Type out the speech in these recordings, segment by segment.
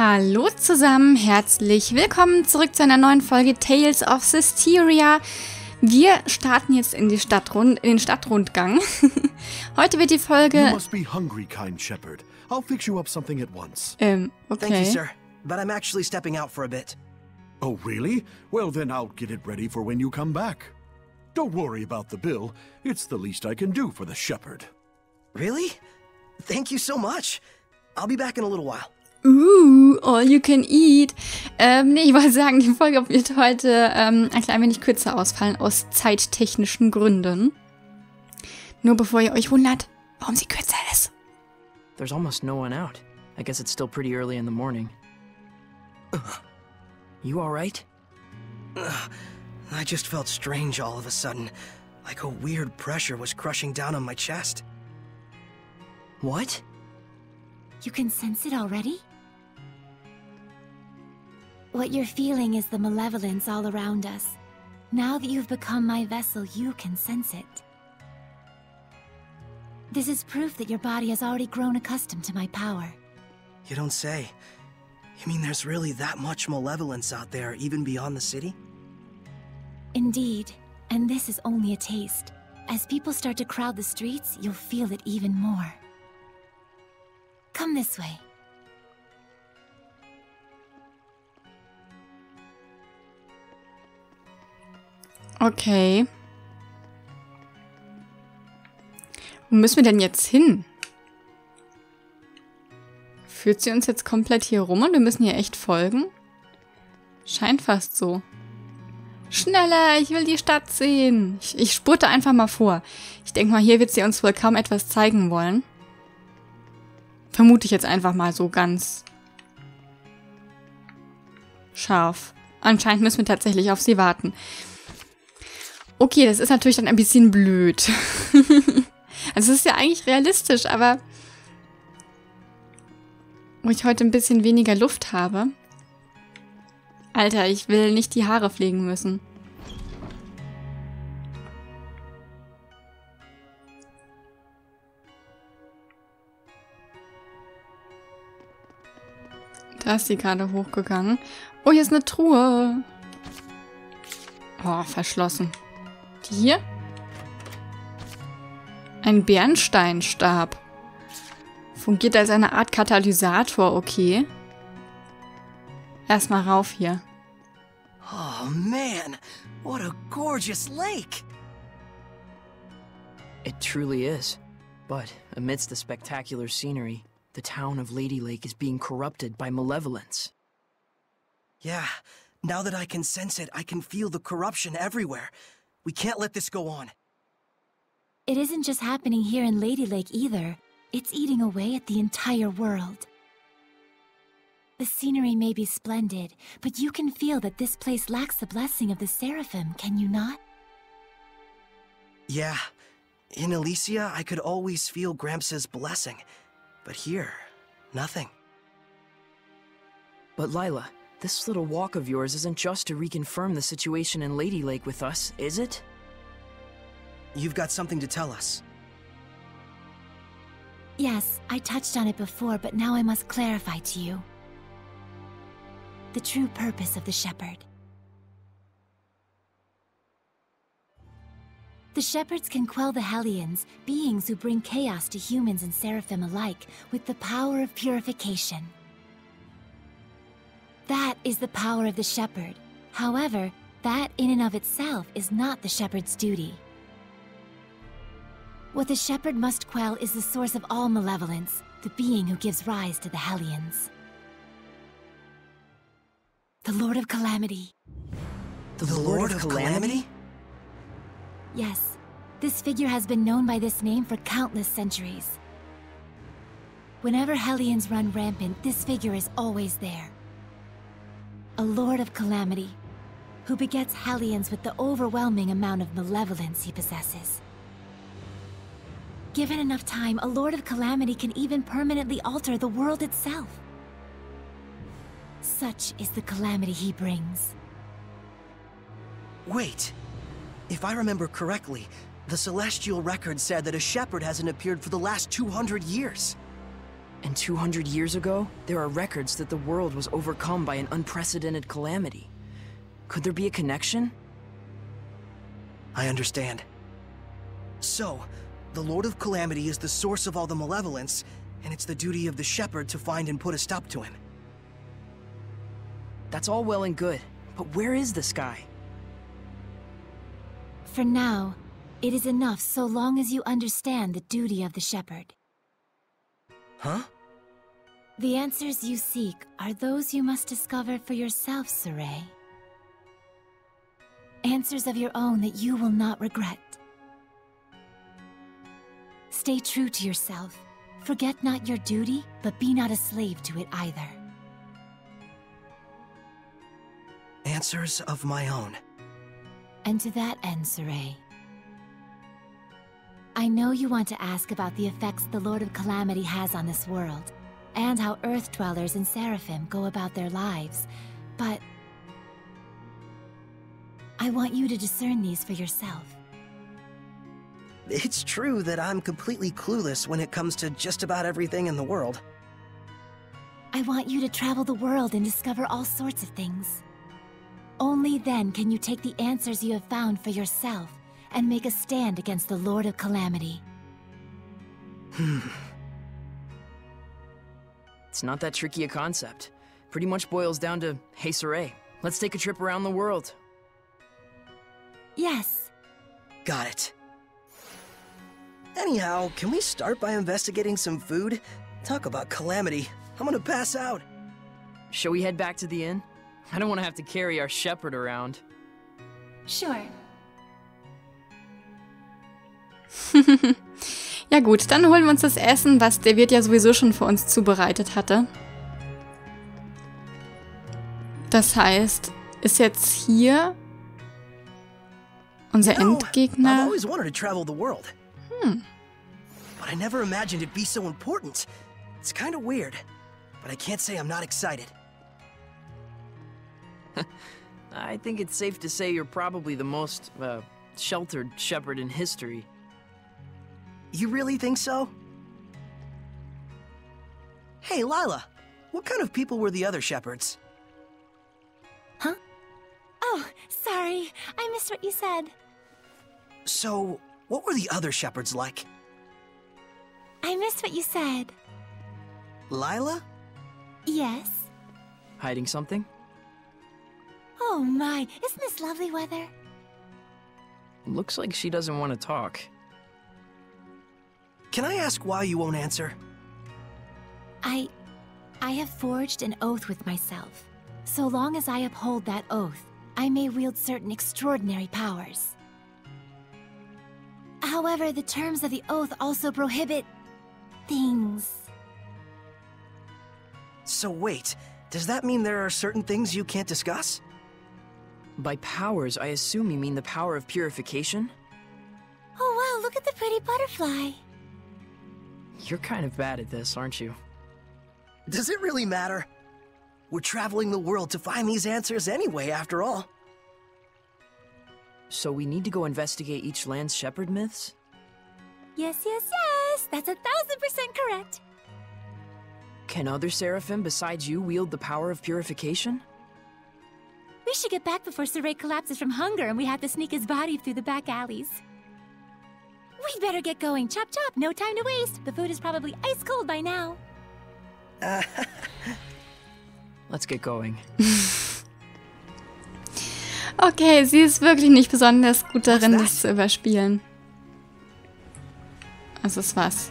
Hallo zusammen, herzlich willkommen zurück zu einer neuen Folge Tales of Systeria. Wir starten jetzt in, die Stadtrund in den Stadtrundgang. Heute wird die Folge. You must be hungry, kind shepherd. I'll fix you up something at once. Ähm, Thank you, okay. sir. But I'm actually stepping out for a bit. Oh, really? Well, then I'll get it ready for when you come back. Don't worry about the bill. It's the least I can do for the shepherd. Really? Thank you so much. I'll be back in a little while. Uh, all you can eat. Ähm, nee, ich wollte sagen, die Folge wird heute ähm, ein klein wenig kürzer ausfallen, aus zeittechnischen Gründen. Nur bevor ihr euch wundert, warum sie kürzer ist. There's almost no one out. I guess it's still pretty early in the morning. You alright? I just felt strange all of a sudden. Like a weird pressure was crushing down on my chest. What? You can sense it already? What you're feeling is the malevolence all around us. Now that you've become my vessel, you can sense it. This is proof that your body has already grown accustomed to my power. You don't say. You mean there's really that much malevolence out there, even beyond the city? Indeed, and this is only a taste. As people start to crowd the streets, you'll feel it even more. Come this way. Okay. Wo müssen wir denn jetzt hin? Führt sie uns jetzt komplett hier rum und wir müssen hier echt folgen? Scheint fast so. Schneller, ich will die Stadt sehen. Ich, ich spurte einfach mal vor. Ich denke mal, hier wird sie uns wohl kaum etwas zeigen wollen. Vermute ich jetzt einfach mal so ganz scharf. Anscheinend müssen wir tatsächlich auf sie warten. Okay, das ist natürlich dann ein bisschen blöd. also es ist ja eigentlich realistisch, aber wo ich heute ein bisschen weniger Luft habe. Alter, ich will nicht die Haare pflegen müssen. Da ist sie gerade hochgegangen. Oh, hier ist eine Truhe. Oh, verschlossen. Die hier? Ein Bernsteinstab. Fungiert als eine Art Katalysator, okay. Erstmal rauf hier. Oh man, what a gorgeous lake! It truly is. But amidst the spectacular scenery, the town of Lady Lake is being corrupted by malevolence. Yeah, now that I can sense it, I can feel the corruption everywhere. We can't let this go on. It isn't just happening here in Lady Lake either. It's eating away at the entire world. The scenery may be splendid, but you can feel that this place lacks the blessing of the Seraphim, can you not? Yeah, in Elysia, I could always feel Gramps' blessing. But here, nothing. But Lailah, this little walk of yours isn't just to reconfirm the situation in Lady Lake with us, is it? You've got something to tell us. Yes, I touched on it before, but now I must clarify to you. The true purpose of the Shepherd. The Shepherds can quell the Hellions, beings who bring chaos to humans and Seraphim alike, with the power of purification. That is the power of the Shepherd. However, that in and of itself is not the Shepherd's duty. What the Shepherd must quell is the source of all malevolence, the being who gives rise to the Hellions. The Lord of Calamity. The, Lord, of Calamity? Yes, this figure has been known by this name for countless centuries. Whenever Hellions run rampant, this figure is always there. A Lord of Calamity, who begets Hellions with the overwhelming amount of malevolence he possesses. Given enough time, a Lord of Calamity can even permanently alter the world itself. Such is the calamity he brings. Wait. If I remember correctly, the Celestial Record said that a shepherd hasn't appeared for the last 200 years. And 200 years ago, there are records that the world was overcome by an unprecedented calamity. Could there be a connection? I understand. So, the Lord of Calamity is the source of all the malevolence, and it's the duty of the Shepherd to find and put a stop to him. That's all well and good, but where is this guy? For now, it is enough so long as you understand the duty of the shepherd. Huh? The answers you seek are those you must discover for yourself, Sorey. Answers of your own that you will not regret. Stay true to yourself. Forget not your duty, but be not a slave to it either. Answers of my own. And to that end, Sorey. I know you want to ask about the effects the Lord of Calamity has on this world, and how Earth Dwellers and Seraphim go about their lives, but... I want you to discern these for yourself. It's true that I'm completely clueless when it comes to just about everything in the world. I want you to travel the world and discover all sorts of things. Only then can you take the answers you have found for yourself and make a stand against the Lord of Calamity. It's not that tricky a concept. Pretty much boils down to, hey Sorey, let's take a trip around the world. Yes, Got it. Anyhow, can we start by investigating some food? Talk about calamity. I'm gonna pass out. Shall we head back to the inn? I don't want to have to carry our shepherd around. sure. Ja gut, dann holen wir uns das Essen, was der Wirt ja sowieso schon für uns zubereitet hatte. Das heißt, ist jetzt hier unser Endgegner. always wanted to travel the world. Hmm. But I never imagined it'd be so important. It's kind of weird, but I can't say I'm not excited. I think it's safe to say you're probably the most, uh, sheltered shepherd in history. You really think so? Hey, Lailah, what kind of people were the other shepherds? Huh? Oh, sorry. I missed what you said. So, what were the other shepherds like? I missed what you said. Lailah? Yes? Hiding something? Oh my, isn't this lovely weather? Looks like she doesn't want to talk. Can I ask why you won't answer? I. I have forged an oath with myself. So long as I uphold that oath, I may wield certain extraordinary powers. However, the terms of the oath also prohibit. things. So wait, does that mean there are certain things you can't discuss? By powers, I assume you mean the power of purification? Oh wow, look at the pretty butterfly. You're kind of bad at this, aren't you? Does it really matter? We're traveling the world to find these answers anyway, after all. So we need to go investigate each land's shepherd myths? Yes, yes, yes! That's a thousand percent correct! Can other seraphim besides you wield the power of purification? We should get back before Sorey collapses from hunger and we have to sneak his body through the back alleys. We'd better get going. Chop chop, no time to waste. The food is probably ice cold by now. Let's get going. Okay, sie ist wirklich nicht besonders gut darin, das? das zu überspielen. Also es war's.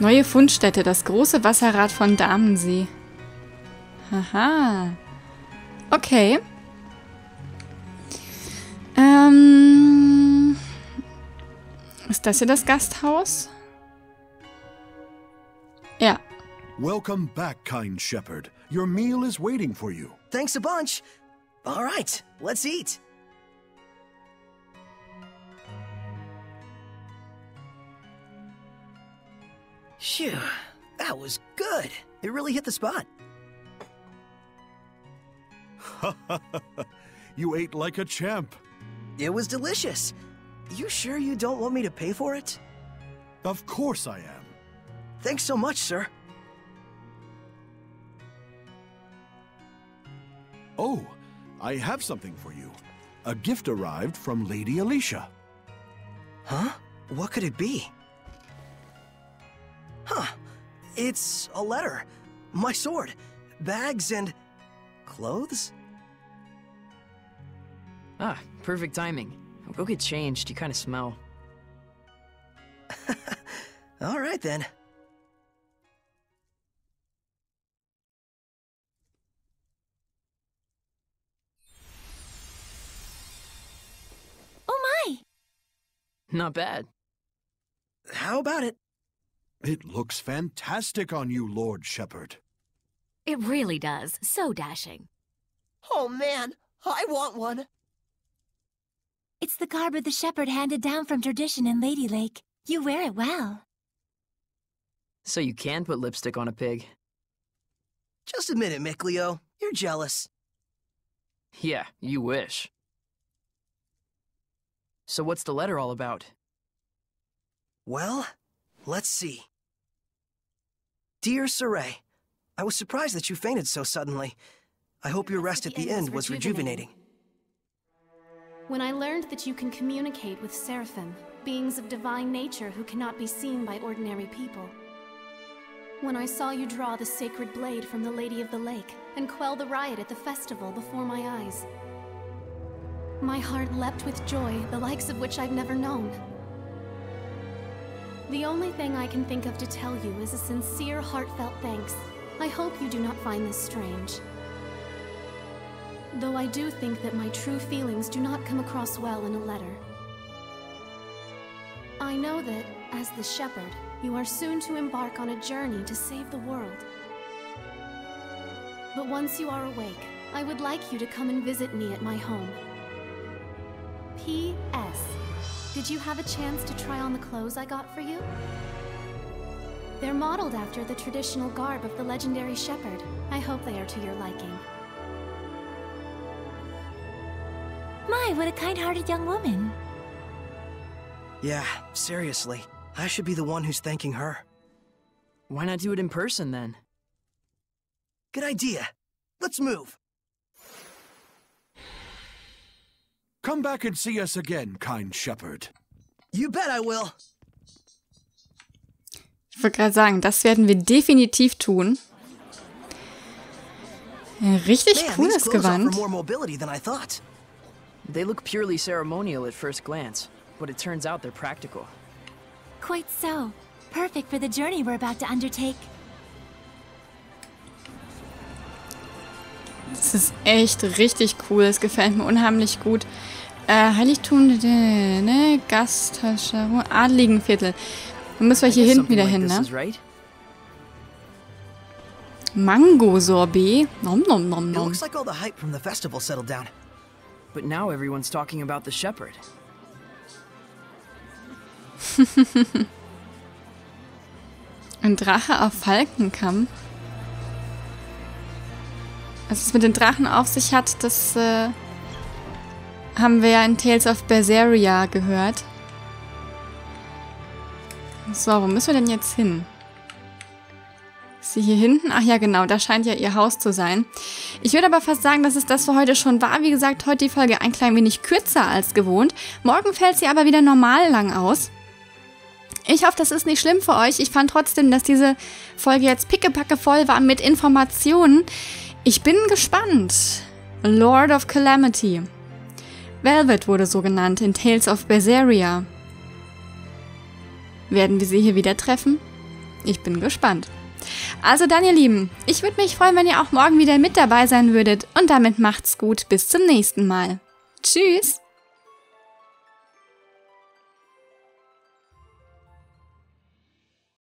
Neue Fundstätte, das große Wasserrad von Damensee. Haha. Okay. Ähm, ist das hier das Gasthaus? Ja. Welcome back, kind shepherd. Your meal is waiting for you. Thanks a bunch. All right, let's eat. Phew, that was good. It really hit the spot. You ate like a champ. It was delicious. You sure you don't want me to pay for it? Of course I am. Thanks so much, sir. Oh, I have something for you. A gift arrived from Lady Alisha. Huh? What could it be? Huh. It's a letter. My sword. Bags and... clothes? Ah, perfect timing. Go get changed, you kinda smell. All right, then. Oh my! Not bad. How about it? It looks fantastic on you, Lord Shepherd. It really does. So dashing. Oh man, I want one. It's the garb of the shepherd handed down from tradition in Lady Lake. You wear it well. So you can put lipstick on a pig. Just admit it, Mikleo. You're jealous. Yeah, you wish. So what's the letter all about? Well, let's see. Dear Sorey, I was surprised that you fainted so suddenly. I hope your rest at the end was rejuvenating. When I learned that you can communicate with Seraphim, beings of divine nature who cannot be seen by ordinary people. When I saw you draw the sacred blade from the Lady of the Lake and quell the riot at the festival before my eyes. My heart leapt with joy, the likes of which I've never known. The only thing I can think of to tell you is a sincere, heartfelt thanks. I hope you do not find this strange. Though I do think that my true feelings do not come across well in a letter. I know that, as the shepherd, you are soon to embark on a journey to save the world. But once you are awake, I would like you to come and visit me at my home. P.S. Did you have a chance to try on the clothes I got for you? They're modeled after the traditional garb of the legendary shepherd. I hope they are to your liking. My, what a kind-hearted young woman. Yeah, seriously. I should be the one who's thanking her. Why not do it in person then? Good idea. Let's move. Come back and see us again, kind shepherd. You bet I will. Ich wollte gerade sagen, das werden wir definitiv tun. Ja, richtig Man, these cooles Gewand. more mobility than I thought. They look purely ceremonial at first glance, but it turns out they're practical. Quite so. Perfect for the journey we're about to undertake. Das ist echt richtig cool. Es gefällt mir unheimlich gut. Äh, Heiligtum, ne, Gasthauscherung, Adligenviertel. Dann müssen wir hier hinten wieder hin, ne? Mango-Sorbet. Nom nom nom nom. looks like all the hype from the festival settled down. But now everyone's talking about the shepherd. Ein Drache auf Falkenkamm. Was es mit den Drachen auf sich hat, das äh, haben wir ja in Tales of Berseria gehört. So, wo müssen wir denn jetzt hin? Ist sie hier hinten? Ach ja, genau, da scheint ja ihr Haus zu sein. Ich würde aber fast sagen, dass es das für heute schon war. Wie gesagt, heute die Folge ein klein wenig kürzer als gewohnt. Morgen fällt sie aber wieder normal lang aus. Ich hoffe, das ist nicht schlimm für euch. Ich fand trotzdem, dass diese Folge jetzt pickepacke voll war mit Informationen. Ich bin gespannt. Lord of Calamity. Velvet wurde so genannt in Tales of Berseria. Werden wir sie hier wieder treffen? Ich bin gespannt. Also dann, ihr Lieben, ich würde mich freuen, wenn ihr auch morgen wieder mit dabei sein würdet. Und damit macht's gut. Bis zum nächsten Mal. Tschüss.